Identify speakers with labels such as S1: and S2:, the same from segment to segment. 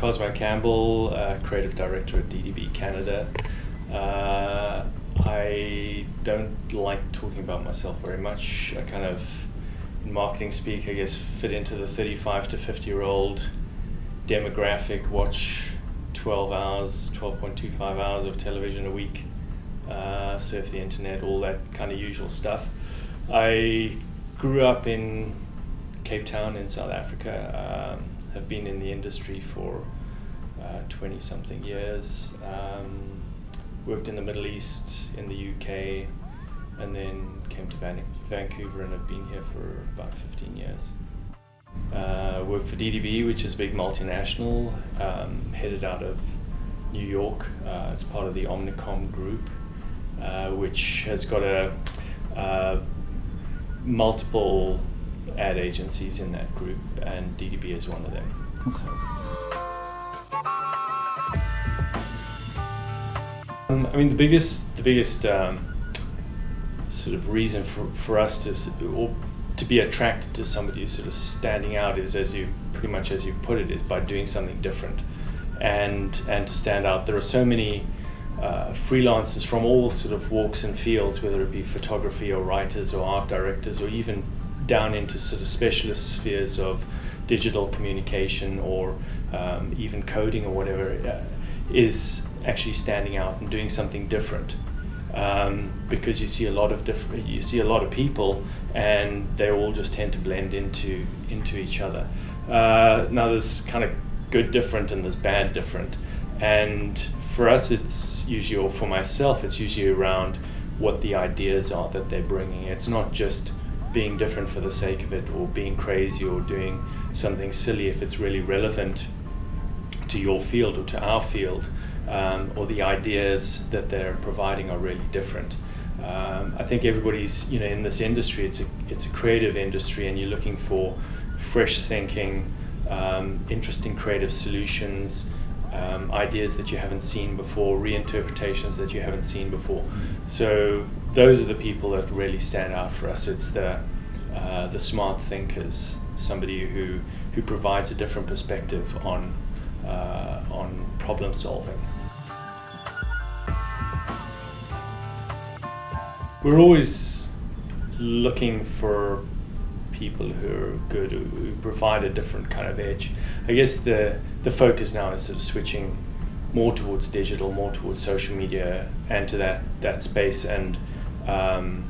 S1: Cosmo Campbell, uh, creative director at DDB Canada. Uh, I don't like talking about myself very much. I kind of, in marketing speak, I guess, fit into the 35 to 50 year old demographic, watch 12 hours, 12.25 hours of television a week, uh, surf the internet, all that kind of usual stuff. I grew up in Cape Town in South Africa, um, have been in the industry for 20 uh, something years. Um, worked in the Middle East, in the UK, and then came to Van- Vancouver and have been here for about 15 years. Uh, worked for DDB, which is a big multinational, um, headed out of New York. Uh, it's part of the Omnicom group, uh, which has got a uh, multiple ad agencies in that group, and DDB is one of them. So. Um, I mean, the biggest, the biggest um, sort of reason for, for us to or to be attracted to somebody who's sort of standing out is, as you pretty much as you put it, is by doing something different, and and to stand out. There are so many uh, freelancers from all sort of walks and fields, whether it be photography or writers or art directors or even down into sort of specialist spheres of digital communication or um, even coding or whatever, uh, is actually standing out and doing something different. Um, because you see a lot of different, you see a lot of people, and they all just tend to blend into into each other. Uh, now there's kind of good different and there's bad different, and for us it's usually, or for myself, it's usually around what the ideas are that they're bringing. It's not just being different for the sake of it, or being crazy, or doing something silly if it's really relevant to your field or to our field um, or the ideas that they're providing are really different. Um, I think everybody's you know in this industry. It's a it's a creative industry, and you're looking for fresh thinking, um, interesting creative solutions, um, ideas that you haven't seen before, reinterpretations that you haven't seen before. So those are the people that really stand out for us. It's the uh, the smart thinkers, somebody who who provides a different perspective on uh, on problem solving. we're always looking for people who are good, who, provide a different kind of edge. I guess the the focus now is sort of switching more towards digital, more towards social media, and to that that space, and um,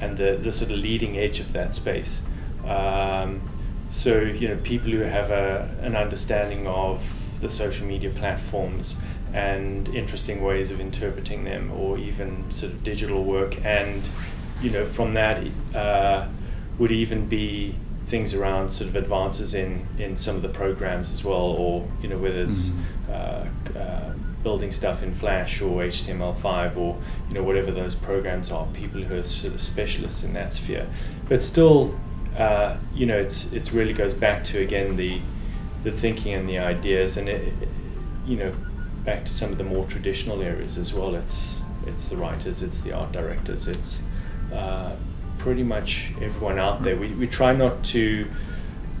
S1: and the the sort of leading edge of that space. Um, so you know, people who have a an understanding of the social media platforms and interesting ways of interpreting them, or even sort of digital work. And you know, from that uh, would even be things around sort of advances in in some of the programs as well, or you know, whether it's mm-hmm. uh, uh, building stuff in Flash or HTML5 or you know whatever those programs are. People who are sort of specialists in that sphere, but still. Uh, you know, it's it really goes back to again the the thinking and the ideas, and it, you know, back to some of the more traditional areas as well. It's it's the writers, it's the art directors, it's uh, pretty much everyone out there. We, we try not to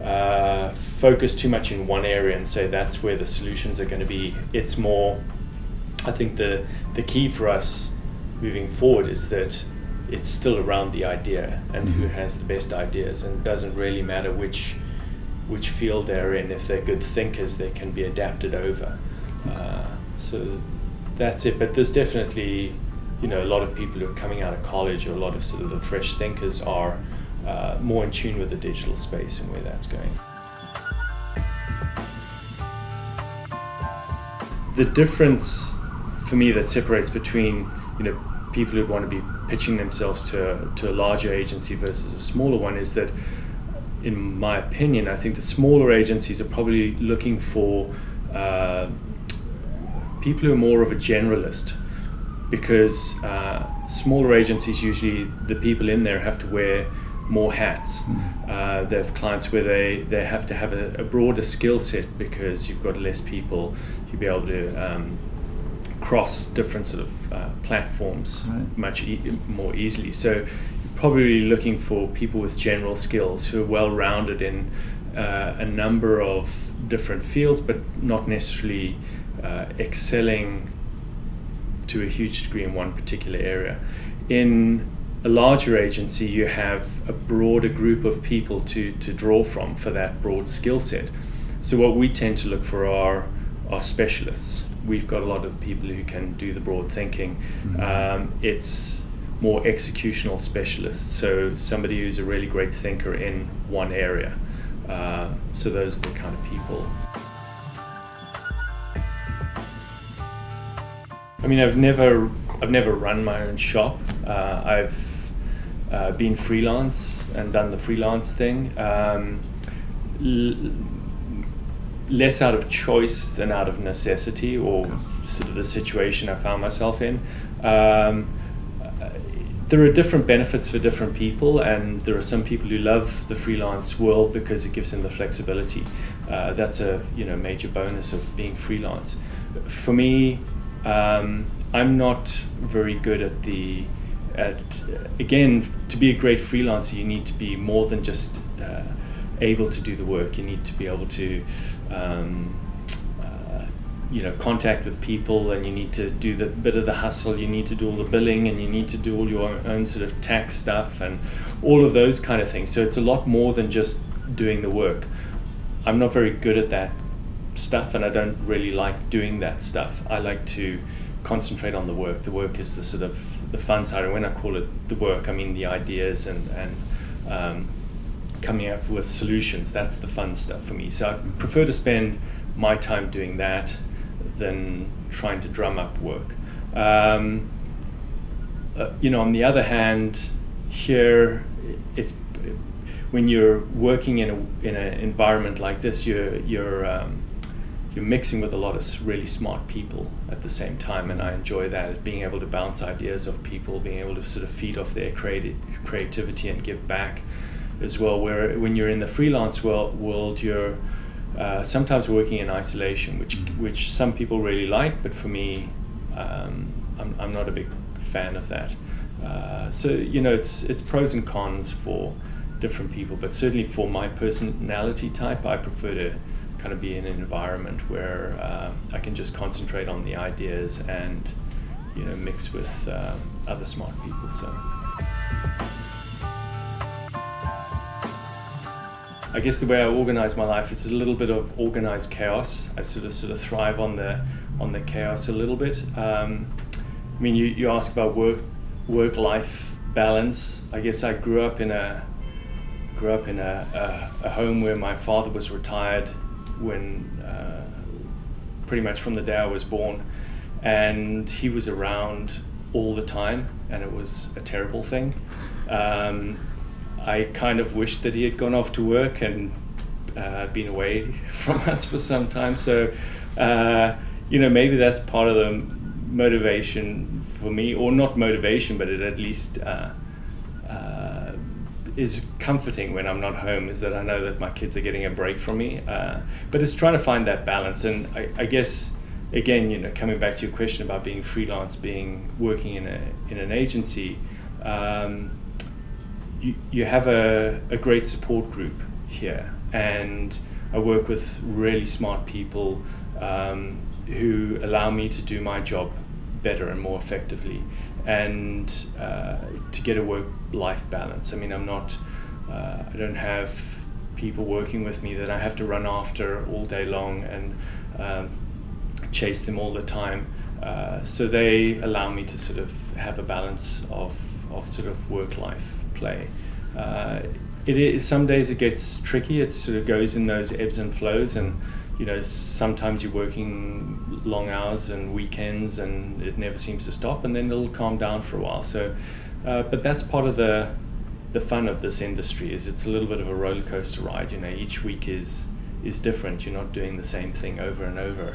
S1: uh, focus too much in one area and say that's where the solutions are going to be. It's more, I think the the key for us moving forward is that it's still around the idea and who mm-hmm. has the best ideas, and it doesn't really matter which which field they're in. If they're good thinkers, they can be adapted over. Uh, so that's it. But there's definitely, you know, a lot of people who are coming out of college or a lot of sort of the fresh thinkers are uh, more in tune with the digital space and where that's going. The difference for me that separates between, you know, people who want to be pitching themselves to, to a larger agency versus a smaller one is that, in my opinion, I think the smaller agencies are probably looking for uh, people who are more of a generalist because uh, smaller agencies usually the people in there have to wear more hats. Mm. Uh, they have clients where they, they have to have a, a broader skill set because you've got less people. You'll be able to um, cross different sort of uh, platforms right. much e- more easily. So you're probably looking for people with general skills who are well rounded in uh, a number of different fields, but not necessarily uh, excelling to a huge degree in one particular area. In a larger agency, you have a broader group of people to, to draw from for that broad skill set. So, what we tend to look for are, are specialists. We've got a lot of people who can do the broad thinking. Mm-hmm. Um, it's more executional specialists, so somebody who's a really great thinker in one area. Uh, so, those are the kind of people. I mean, I've never, I've never run my own shop. Uh, I've uh, been freelance and done the freelance thing. Um, l- less out of choice than out of necessity or sort of the situation I found myself in. Um, there are different benefits for different people, and there are some people who love the freelance world because it gives them the flexibility. Uh, that's a you know major bonus of being freelance. For me, um, I'm not very good at the at again to be a great freelancer. You need to be more than just uh, able to do the work. You need to be able to um, uh, you know contact with people, and you need to do the bit of the hustle. You need to do all the billing, and you need to do all your own sort of tax stuff and all of those kind of things. So it's a lot more than just doing the work. I'm not very good at that stuff and I don't really like doing that stuff. I like to concentrate on the work. The work is the sort of the fun side. And when I call it the work, I mean the ideas and, and um, coming up with solutions. That's the fun stuff for me. So I prefer to spend my time doing that than trying to drum up work. Um, uh, you know, on the other hand, here it's when you're working in a in an environment like this, you're you're um, you're mixing with a lot of really smart people at the same time, and I enjoy that being able to bounce ideas off people, being able to sort of feed off their creative creativity and give back as well. Where when you're in the freelance world, world you're uh, sometimes working in isolation, which mm-hmm. which some people really like, but for me, um, I'm, I'm not a big fan of that. Uh, so you know, it's it's pros and cons for different people, but certainly for my personality type, I prefer to kind of be in an environment where uh, I can just concentrate on the ideas and you know mix with uh, other smart people. So. I guess the way I organize my life is a little bit of organized chaos. I sort of sort of thrive on the on the chaos a little bit. Um, I mean, you, you ask about work work life balance. I guess I grew up in a grew up in a, a, a home where my father was retired when uh, pretty much from the day I was born, and he was around all the time, and it was a terrible thing. Um, I kind of wished that he had gone off to work and uh, been away from us for some time. So, uh, you know, maybe that's part of the motivation for me, or not motivation, but it at least uh, is comforting when I'm not home is that I know that my kids are getting a break from me. Uh, but it's trying to find that balance, and I, I, guess again, you know, coming back to your question about being freelance, being working in a in an agency, um, you you have a, a great support group here, and I work with really smart people um, who allow me to do my job better and more effectively and uh, to get a work life balance. I mean, I'm not, uh, I don't have people working with me that I have to run after all day long and um, chase them all the time. Uh, so they allow me to sort of have a balance of, of sort of work life play. Uh, it is some days it gets tricky. It sort of goes in those ebbs and flows, and you know, sometimes you're working long hours and weekends and it never seems to stop, and then it'll calm down for a while. So, uh, but that's part of the the fun of this industry is it's a little bit of a roller coaster ride. You know, each week is is different. You're not doing the same thing over and over.